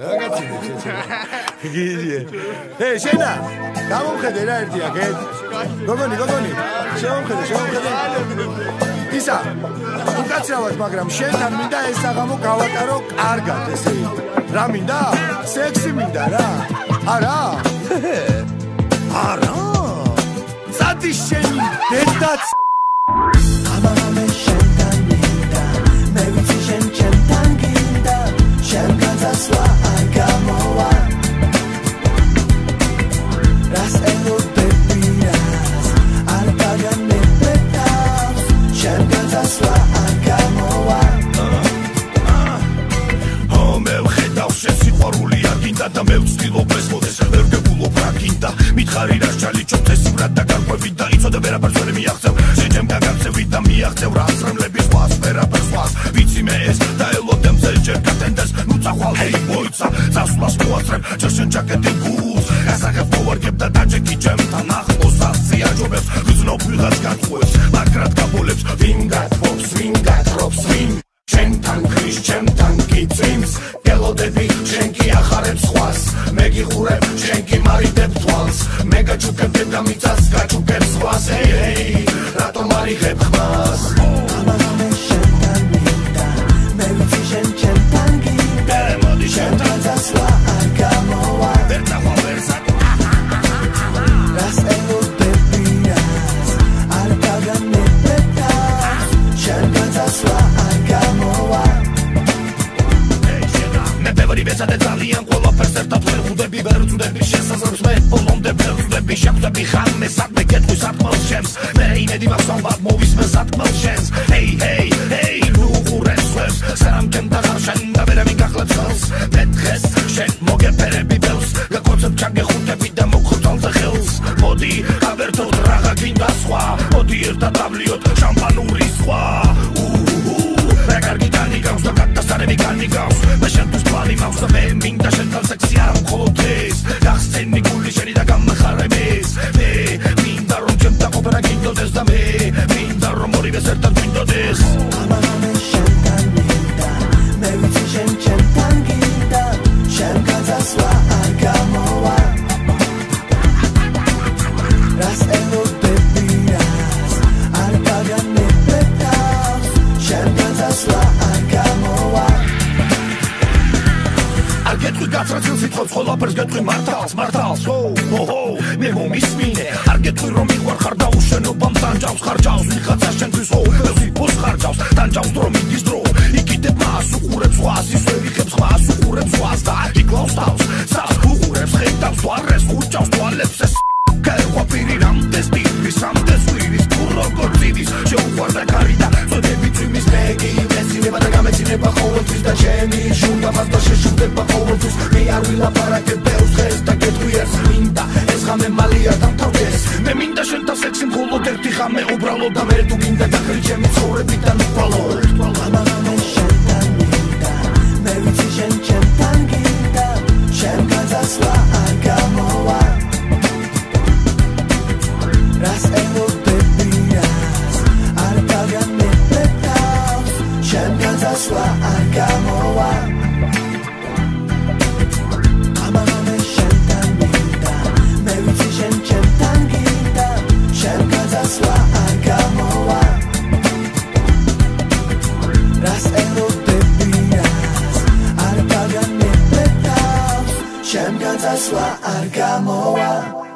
რაღაცა გიჟე ე შენა! გამომხედე რა ერთი აქ გოგონი გოგონი. შემომხედე შემომხედე. ისა უკაცრავად მაგრამ შენთან მინდა ეს საღამო გავატარო კარგად ესე რა მინდა? სექსი მინდა რა. არა. არა. სადი შენი დედაც შენ ჩემთან გინდა შენ განსასვა არ გამოვა. რას ელოდებიას არ გაგანებდებს შენ განსასვა არ გამოვა. ო მე ვხედავ შენ სიყვარული არ გინდა და მე ვცდილობ ეს მოდეს ვერ გებულობ რა გინდა. მითხარი რა ჩალი ჩოთეს ბრად და გარკვევი და იცოდე ვერაფერს ვერ მიაღწევ. შენ ჩემ გაგაცევი და მიაღწევ რა წახვალ ჰეი ბოიცა წასვლას მოასწრებ შენ ჯაკეტი გულს. გასაღებ მოვარგებ და დაჭეკი ჩემთან ახლოს ასიაჯობებს გზნობ ვიღაც გაწყვეს მაგრამ გაბოლებს ვინ გაწყვობს ვინ გაწრობს ვინ ჩემთან ქრის ჩემთან გიწიმს გელოდები შენ კი ახარებს ხვას მე გიხურებ შენ კი მარიდებ თვალს. მე გაჩუქებ და მიწას გაჩუქებ სხვას ეი დასვა არ გამოვა ვერ წავალ ვერ საკ რას ელოდებიას არ გაგანებდა შენ დასვა არ გამოვა ბევრი ბეცადე ძალიან ყველაფერს ერთად ვერ ხვდები ვერ ვწდები შესაძლებს მე ბოლომდე ვერ ვწდები შეხვდები ხან მე სადმე გეტყვი სათმელს ჩემს მე იმედი მაქვს ალბათ მოვისმენ სათმელს შენს ჰეი ჰეი მოდი ერთად განსასვა არ გამოვა. არ გეტყვი გაცრაცილს ითხოვს ყველაფერს გეტყვი მართალს მართალს ო ო მე მომისმინე. არ გეტყვი რომ მიყვარხარ და უშენობამ დანჯავს ხარჯავს ვიღაცა შენთვის ო ფოს ხარჯავს დანჯავს დრო მიდის დრო. იკიდებ მას უყურებს ხვას ისე ვიხებს ხვას უყურებს ხვას და ყოველთვის და ჩემი შუნდა მას და შეშუქდება ყოველთვის. მე არ ვილაპარაკებ ბევრს დღეს და გეტყვი ეს მინდა ეს ღამე მალია არ გაგანებდა შენ განსასვა არ გამოვა